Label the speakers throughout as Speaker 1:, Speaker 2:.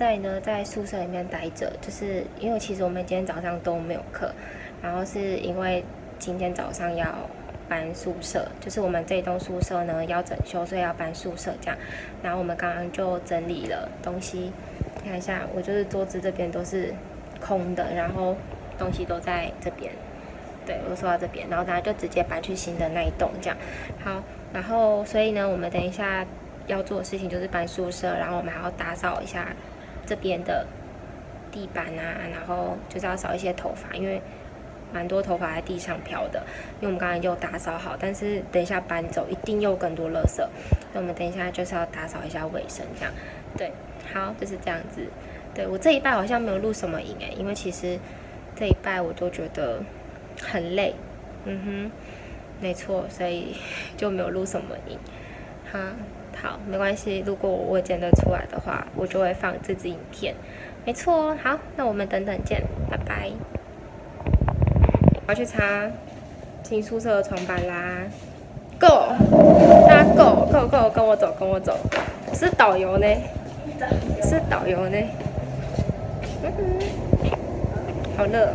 Speaker 1: 在呢在宿舍里面待着，就是因为其实我们今天早上都没有课，然后是因为今天早上要搬宿舍，就是我们这栋宿舍呢要整修，所以要搬宿舍这样。然后我们刚刚就整理了东西，看一下，我就是桌子这边都是空的，然后东西都在这边。对，我说到这边，然后大家就直接搬去新的那一栋这样。好，然后所以呢，我们等一下。要做的事情就是搬宿舍，然后我们还要打扫一下这边的地板啊，然后就是要扫一些头发，因为蛮多头发在地上飘的。因为我们刚刚就打扫好，但是等一下搬走一定又更多垃圾，所以我们等一下就是要打扫一下卫生，这样。对，好，就是这样子。对我这一拜好像没有录什么影诶，因为其实这一拜我都觉得很累，嗯哼，没错，所以就没有录什么影，哈。好，没关系。如果我剪得出来的话，我就会放这支影片。没错，好，那我们等等见，拜拜。我要去擦新宿舍的床板啦。Go，大家 Go，Go，Go，跟我走，跟我走。是导游呢？是导游呢？嗯哼好热。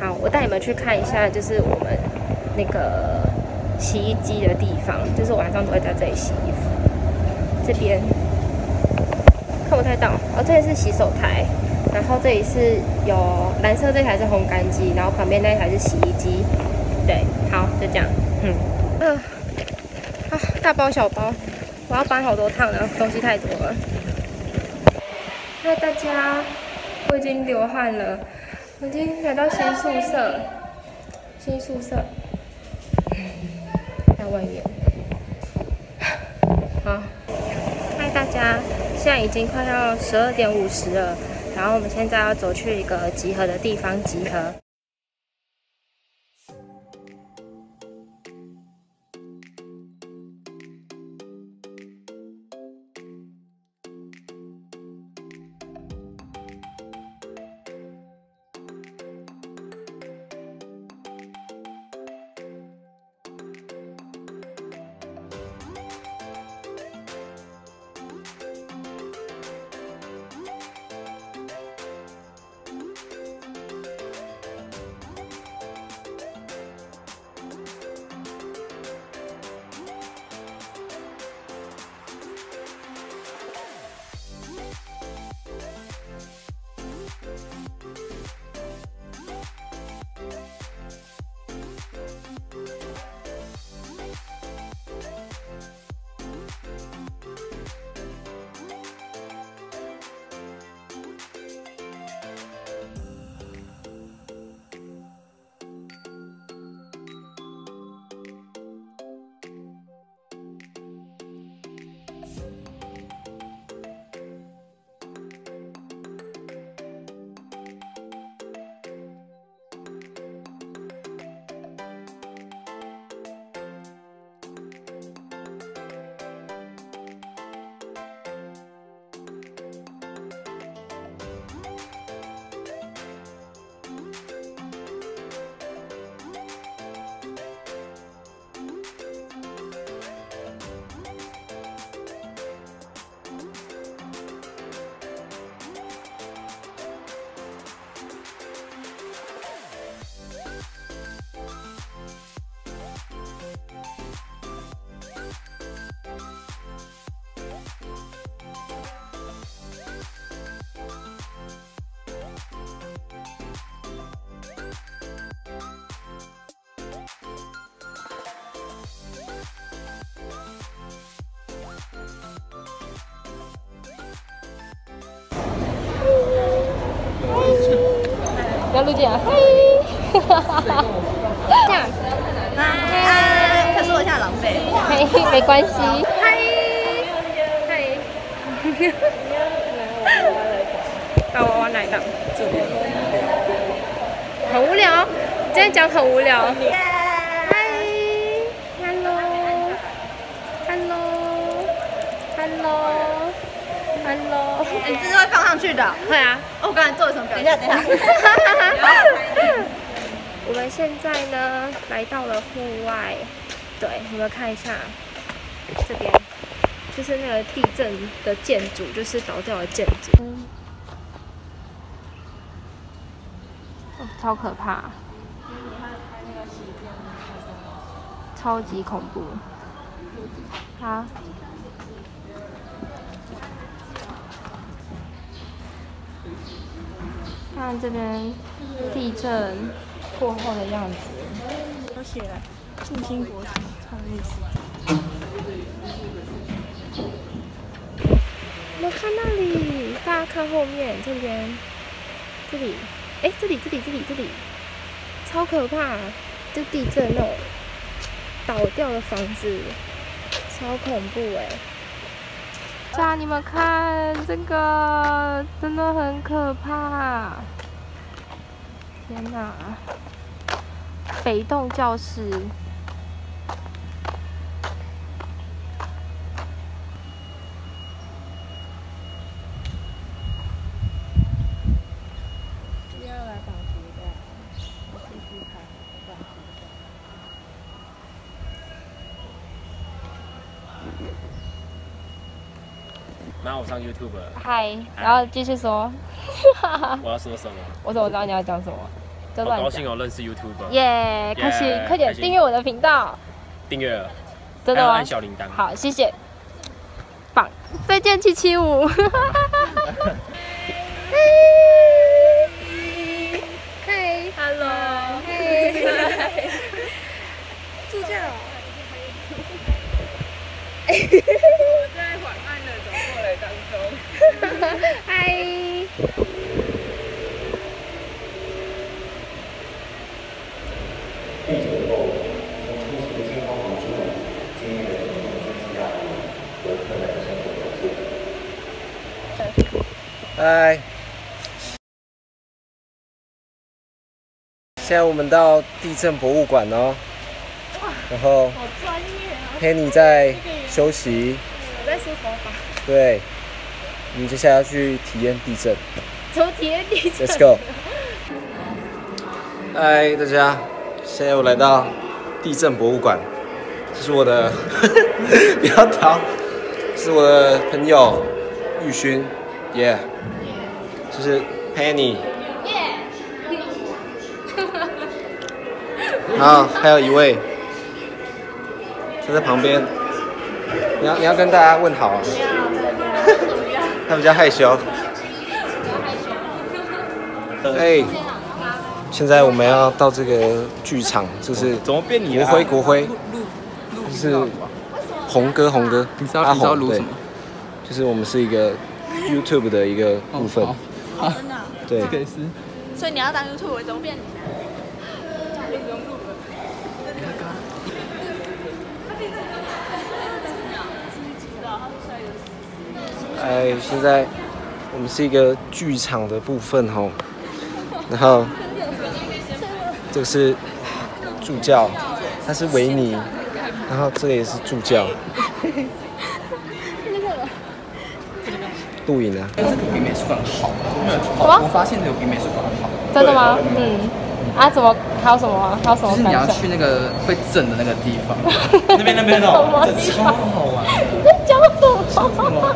Speaker 1: 好，我带你们去看一下，就是我们那个洗衣机的地方，就是晚上都会在这里洗衣服。这边看不太到哦，这里是洗手台，然后这里是有蓝色这台是烘干机，然后旁边那台是洗衣机。对，好，就这样。嗯，啊，啊，大包小包，我要搬好多趟了，东西太多了。嗨，大家，我已经流汗了，我已经来到新宿舍，新宿舍在外面。好。大家现在已经快要十二点五十了，然后我们现在要走去一个集合的地方集合。要录进啊！嘿，哈哈哈这样，
Speaker 2: 嗨，可是我现在狼狈。
Speaker 1: 嘿，没关系。嗨，嗨，哈娃娃来档，很无聊，今天讲很无聊。Hello，
Speaker 2: 你这是会放上去的？
Speaker 1: 会啊。
Speaker 2: 哦我刚才做了什么表现？等一下，等一下。
Speaker 1: 我们现在呢来到了户外，对，你们看一下这边，就是那个地震的建筑，就是倒掉的建筑。哦，超可怕，超级恐怖。好。看这边地震过后的样子。
Speaker 2: 有写了静心国际创立史。
Speaker 1: 我看那里，大家看后面这边，这里，哎，这里，这里，这里，这里，超可怕！就地震那种倒掉的房子，超恐怖哎！家你们看这个，真的很可怕！天哪！北栋教室。
Speaker 3: 那我上 YouTube。
Speaker 1: 嗨，然后继续说。
Speaker 3: 我要说什么？
Speaker 1: 我怎么知道你要讲什么？
Speaker 3: 好高兴哦，认识 YouTube。
Speaker 1: 耶，开心，快点订阅我的频道。
Speaker 3: 订阅了。
Speaker 1: 真的吗？
Speaker 3: 按小铃铛。
Speaker 1: 好，谢谢。棒，再见七七五。嗨，Hello，
Speaker 2: 嘿。助教。
Speaker 4: 我在缓慢的走过来当中。
Speaker 1: 嗨。
Speaker 5: 嗨。现在我们到地震博物馆哦，然后，Penny 在休息。
Speaker 1: 我在梳头发。
Speaker 5: 对，我们接下来要去体验地震。
Speaker 1: 怎么体验地震
Speaker 5: ？Let's go。嗨，大家，现在我来到地震博物馆，这是我的，不要逃，是我的朋友玉勋，Yeah，这是 Penny。然后还有一位，他在旁边。你要你要跟大家问好啊。他比较害羞。哎，现在我们要到这个剧场，就是
Speaker 3: 怎么变你
Speaker 5: 国徽国徽，就是红哥红哥，你知道
Speaker 4: 阿红对，
Speaker 5: 就是我们是一个 YouTube 的一个部分。
Speaker 2: 真的。
Speaker 5: 对。
Speaker 2: 所以你要当 YouTube 怎么变？
Speaker 5: 哎，现在我们是一个剧场的部分吼，然后这个是助教，他是维尼，然后这个也是助教。录影啊。
Speaker 4: 这个比美术馆好。
Speaker 1: 什么？
Speaker 4: 我发现这个比美术馆好。
Speaker 1: 真的吗？嗯。啊？怎么？还有什么？还有什么？
Speaker 4: 就是你要去那个会震的那个地方。
Speaker 3: 那边那边
Speaker 1: 哦。
Speaker 4: 超好玩。
Speaker 1: 你在讲什么？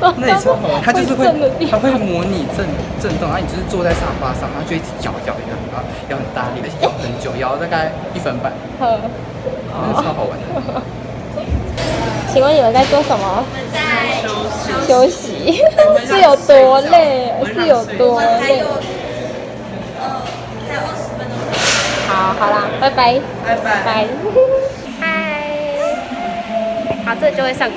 Speaker 4: 那也超好玩，它就是会，它会模拟震震动，然后你就是坐在沙发上，然后就一直摇摇摇，然后摇很大力，而且摇很久，摇大概一分半。呵，那个超好玩的。
Speaker 1: 请问你们在做什么？
Speaker 2: 在休息。
Speaker 1: 休息是有多累？是有多累？
Speaker 2: 呃，还有二十分钟。
Speaker 1: 好，好啦，拜拜。
Speaker 2: 拜拜。
Speaker 1: 拜。嗨。好，这就会上。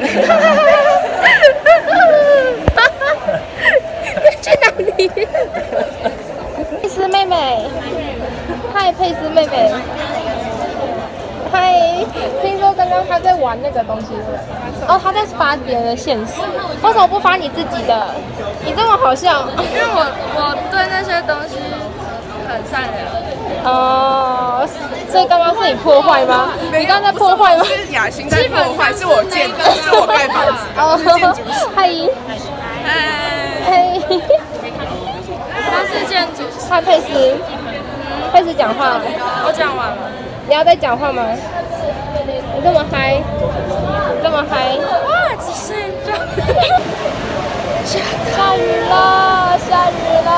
Speaker 1: 去哪里？佩斯妹妹，嗨，佩斯妹妹，嗨，听说刚刚他在玩那个东西，哦，他在发别人的现实，为什么不发你自己的？你这么好笑，
Speaker 2: 因为我我对那些东西很善良。
Speaker 1: 哦，所以刚刚是你破坏吗？你刚刚在破坏吗？
Speaker 4: 是雅欣在破坏，是我建，是我盖房子。
Speaker 1: 哦，嗨，
Speaker 2: 嗨，他是建
Speaker 1: 佩斯，佩斯讲话，
Speaker 2: 我讲完了，
Speaker 1: 你要再讲话吗？你这么嗨，这么嗨，
Speaker 2: 哇，下雨了，下雨了。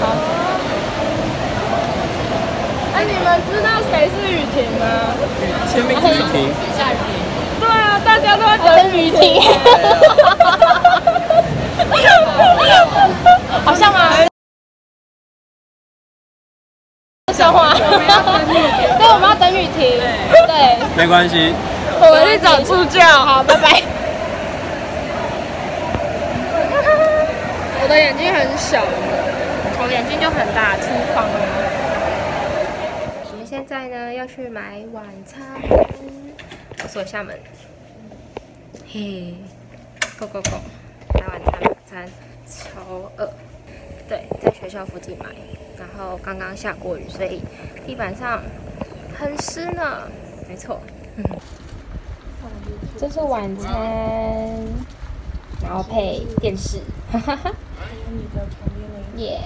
Speaker 2: 好。哎，你们知道谁是雨婷吗？
Speaker 3: 签名是雨婷。
Speaker 2: 对啊，大家都在等雨婷。好像啊。笑话。对，我们要等雨停。对。
Speaker 3: 没关系。
Speaker 2: 我们去找助教。好，拜拜。我的眼睛很小，我眼睛就很大，粗框。
Speaker 1: 我们现在呢要去买晚餐，我锁一下门。嘿，Go Go Go！买晚餐，晚餐超饿。对，在学校附近买，然后刚刚下过雨，所以地板上很湿呢。没错。这是晚餐，然后配电视，哈哈哈。耶。